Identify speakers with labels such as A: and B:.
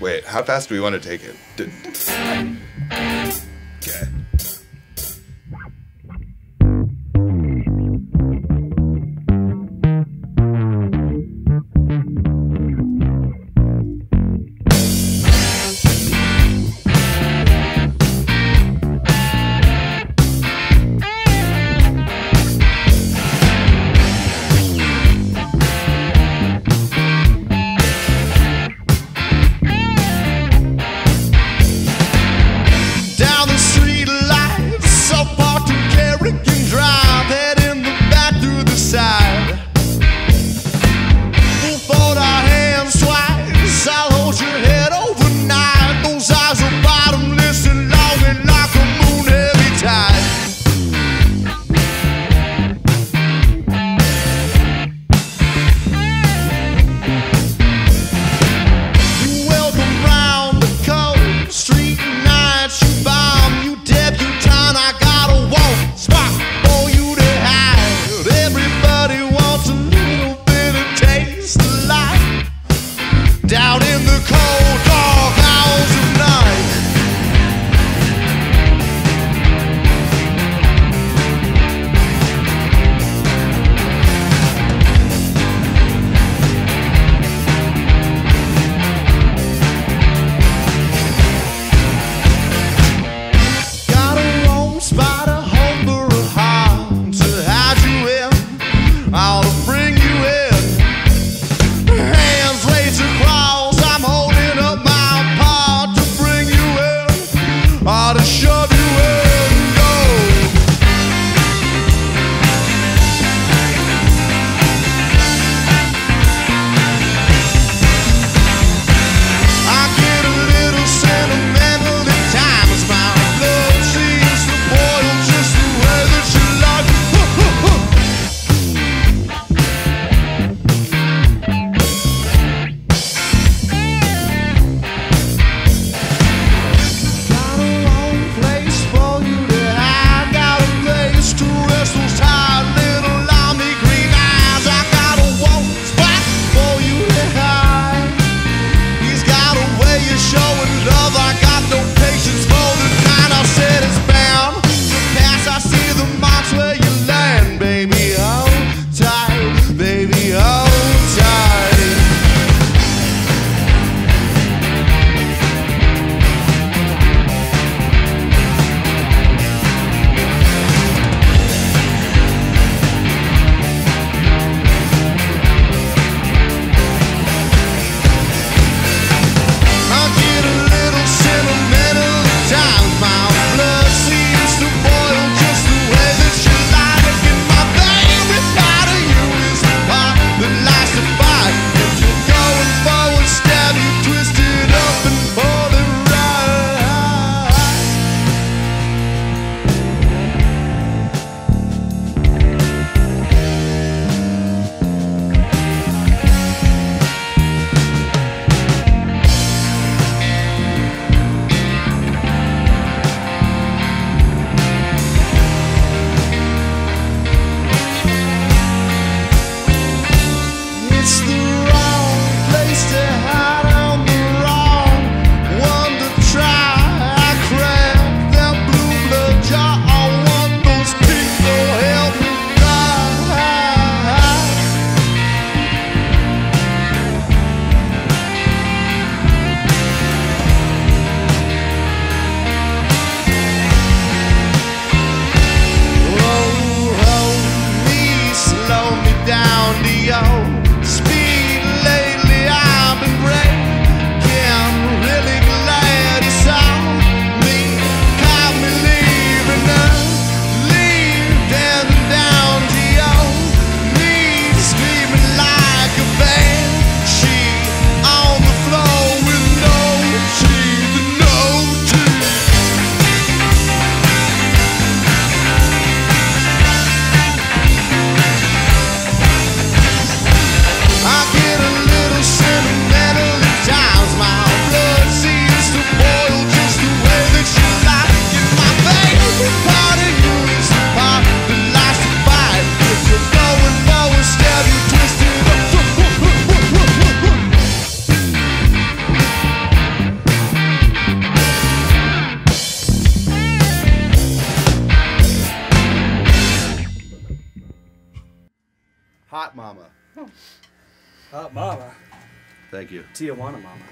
A: Wait, how fast do we want to take it? D-
B: down in the car.
C: Hot Mama.
A: Hot mama.
C: Thank you.
A: Tijuana mama.